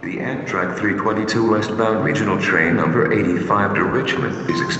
The Amtrak 322 westbound regional train number 85 to Richmond is expected.